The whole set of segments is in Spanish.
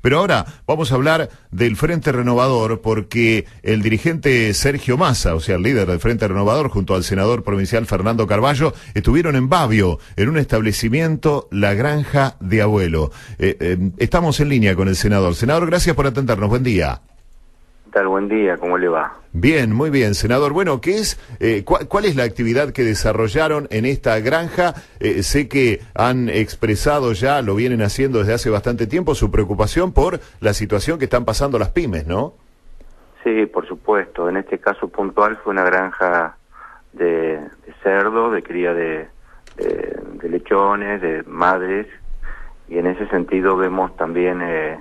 Pero ahora vamos a hablar del Frente Renovador porque el dirigente Sergio Massa, o sea, el líder del Frente Renovador, junto al senador provincial Fernando Carballo, estuvieron en Babio, en un establecimiento, La Granja de Abuelo. Eh, eh, estamos en línea con el senador. Senador, gracias por atendernos. Buen día. ¿Qué tal? Buen día, ¿cómo le va? Bien, muy bien, senador. Bueno, ¿qué es, eh, cuál, es la actividad que desarrollaron en esta granja? Eh, sé que han expresado ya, lo vienen haciendo desde hace bastante tiempo, su preocupación por la situación que están pasando las pymes, ¿no? Sí, por supuesto. En este caso puntual fue una granja de, cerdo, de cría de, lechones, de madres, y en ese sentido vemos también eh,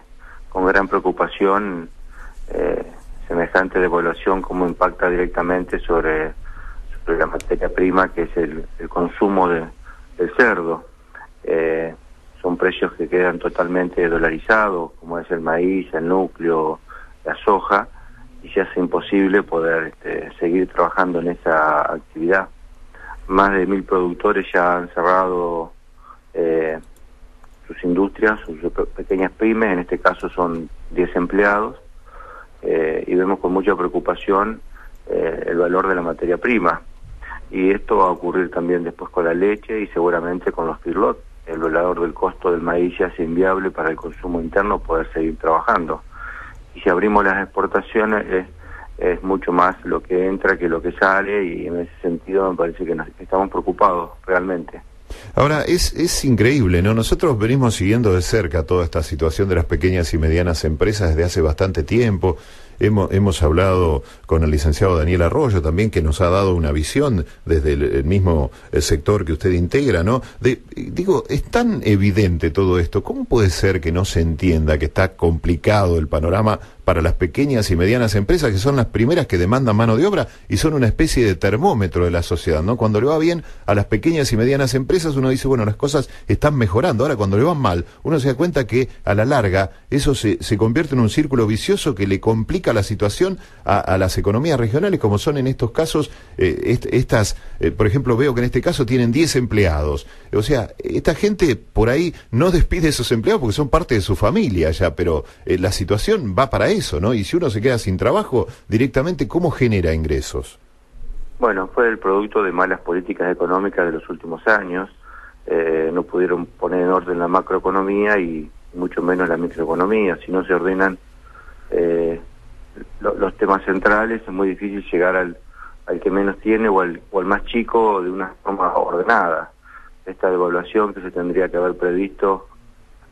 con gran preocupación eh, semejante devaluación cómo impacta directamente sobre, sobre, la materia prima que es el, consumo de, del cerdo. Eh, son precios que quedan totalmente dolarizados, como es el maíz, el núcleo, la soja, y se hace imposible poder este, seguir trabajando en esa actividad. Más de mil productores ya han cerrado eh, sus industrias, sus pequeñas pymes, en este caso son 10 empleados, eh, y vemos con mucha preocupación eh, el valor de la materia prima. Y esto va a ocurrir también después con la leche y seguramente con los pirlots. El valor del costo del maíz ya es inviable para el consumo interno poder seguir trabajando. Y si abrimos las exportaciones es, es mucho más lo que entra que lo que sale y en ese sentido me parece que, nos, estamos preocupados realmente. Ahora, es, es increíble, ¿no? Nosotros venimos siguiendo de cerca toda esta situación de las pequeñas y medianas empresas desde hace bastante tiempo. Hemos, hemos hablado con el licenciado Daniel Arroyo también, que nos ha dado una visión desde el, mismo eh, sector que usted integra, ¿no? De, digo, es tan evidente todo esto, ¿cómo puede ser que no se entienda que está complicado el panorama para las pequeñas y medianas empresas, que son las primeras que demandan mano de obra y son una especie de termómetro de la sociedad, ¿no? Cuando le va bien a las pequeñas y medianas empresas, uno dice, bueno, las cosas están mejorando. Ahora, cuando le van mal, uno se da cuenta que a la larga eso se, se convierte en un círculo vicioso que le complica la situación a, las economías regionales, como son en estos casos, eh, estas, eh, por ejemplo, veo que en este caso tienen 10 empleados. O sea, esta gente por ahí no despide esos empleados porque son parte de su familia ya, pero eh, la situación va para eso, ¿no? Y si uno se queda sin trabajo, directamente, ¿cómo genera ingresos? Bueno, fue el producto de malas políticas económicas de los últimos años. No pudieron poner en orden la macroeconomía y mucho menos la microeconomía. Si no se ordenan eh, los temas centrales, es muy difícil llegar al, al que menos tiene o al, o al más chico de una forma ordenada. Esta devaluación que se tendría que haber previsto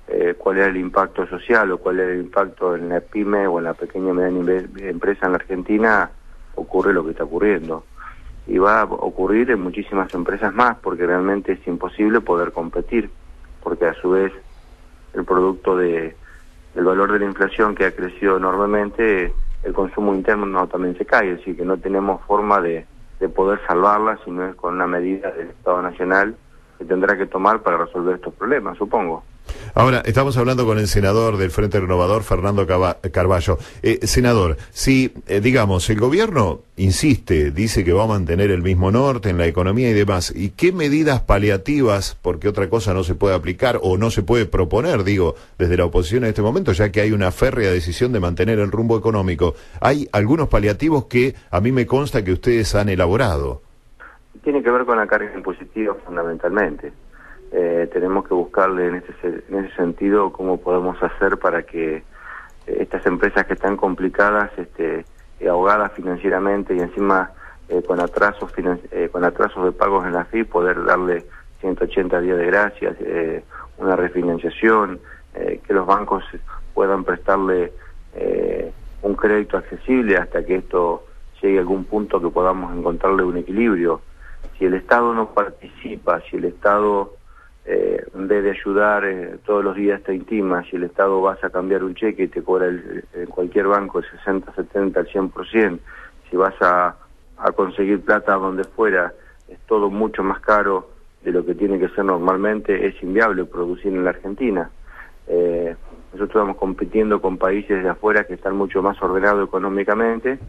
eh, cuál era el impacto social o cuál era el impacto en la pyme o en la pequeña y mediana empresa en la Argentina, ocurre lo que está ocurriendo. Y va a ocurrir en muchísimas empresas más porque realmente es imposible poder competir, porque a su vez el producto de el valor de la inflación que ha crecido enormemente, el consumo interno también se cae, es decir, que no tenemos forma de, de poder salvarla si no es con una medida del Estado Nacional que tendrá que tomar para resolver estos problemas, supongo. Ahora, estamos hablando con el senador del Frente Renovador, Fernando Carballo. Eh, senador, si, eh, digamos, el gobierno insiste, dice que va a mantener el mismo norte en la economía y demás, ¿y qué medidas paliativas, porque otra cosa no se puede aplicar o no se puede proponer, digo, desde la oposición en este momento, ya que hay una férrea decisión de mantener el rumbo económico? Hay algunos paliativos que a mí me consta que ustedes han elaborado. Tiene que ver con la carga impositiva fundamentalmente. Eh, tenemos que buscarle en ese, en ese sentido cómo podemos hacer para que eh, estas empresas que están complicadas, este, eh, ahogadas financieramente y encima con atrasos con atrasos de pagos en la FI, poder darle 180 días de gracias, una refinanciación, que los bancos puedan prestarle un crédito accesible hasta que esto llegue a algún punto que podamos encontrarle un equilibrio. Si el Estado no participa, si el Estado eh, en vez de ayudar eh, todos los días te intima, si el Estado vas a cambiar un cheque y te cobra en cualquier banco el 60, 70, el 100%, si vas a, a conseguir plata donde fuera, es todo mucho más caro de lo que tiene que ser normalmente, es inviable producir en la Argentina. Eh, nosotros estamos compitiendo con países de afuera que están mucho más ordenados económicamente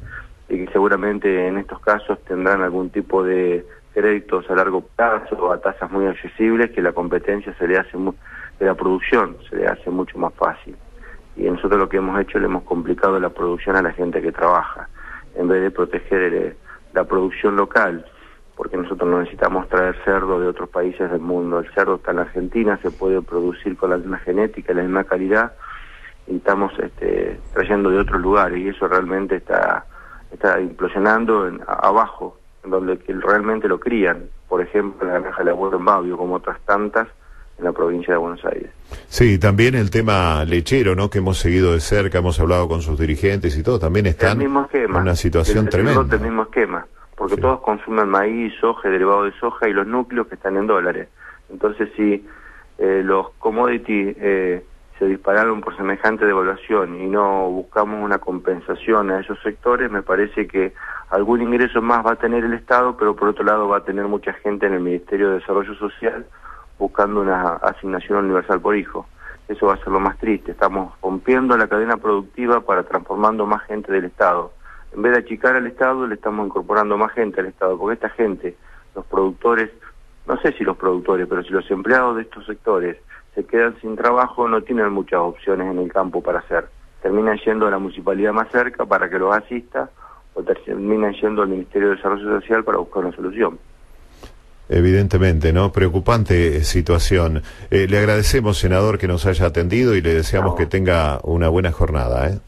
y que seguramente en estos casos tendrán algún tipo de créditos a largo plazo a tasas muy accesibles que la competencia se le hace de la producción se le hace mucho más fácil y nosotros lo que hemos hecho le hemos complicado la producción a la gente que trabaja, en vez de proteger eh, la producción local, porque nosotros no necesitamos traer cerdo de otros países del mundo. El cerdo está en Argentina, se puede producir con la misma genética, la misma calidad, y estamos este, trayendo de otros lugares, y eso realmente está, está implosionando en, abajo, donde realmente lo crían, por ejemplo, en la granja de Abuelo en Babio, como otras tantas, en la provincia de Buenos Aires. Sí, también el tema lechero, ¿no? Que hemos seguido de cerca, hemos hablado con sus dirigentes y todo, también están en una situación tremenda. El mismo esquema, porque todos consumen maíz, soja, derivado de soja y los núcleos que están en dólares. Entonces, si eh, los commodities eh, se dispararon por semejante devaluación y no buscamos una compensación a esos sectores, me parece que algún ingreso más va a tener el Estado, pero por otro lado va a tener mucha gente en el Ministerio de Desarrollo Social buscando una asignación universal por hijo. Eso va a ser lo más triste. Estamos rompiendo la cadena productiva para transformando más gente del Estado. En vez de achicar al Estado, le estamos incorporando más gente al Estado, porque esta gente, los productores, no sé si los productores, pero si los empleados de estos sectores se quedan sin trabajo, no tienen muchas opciones en el campo para hacer. Terminan yendo a la municipalidad más cerca para que los asista o terminan yendo al Ministerio de Desarrollo Social para buscar una solución. Evidentemente, ¿no? Preocupante situación. Eh, le agradecemos, senador, que nos haya atendido y le deseamos que tenga una buena jornada, ¿eh?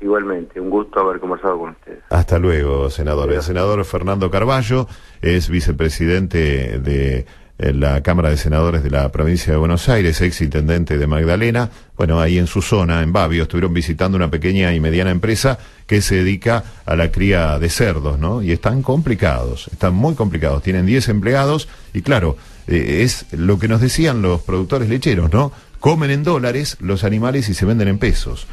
Igualmente, un gusto haber conversado con usted. Hasta luego, senador. El senador Fernando Carballo es vicepresidente de la Cámara de Senadores de la provincia de Buenos Aires, ex intendente de Magdalena. Bueno, ahí en su zona, en Babio, estuvieron visitando una pequeña y mediana empresa que se dedica a la cría de cerdos, ¿no? Y están complicados, están muy complicados. Tienen 10 empleados y claro, eh, es lo que nos decían los productores lecheros, ¿no? Comen en dólares los animales y se venden en pesos.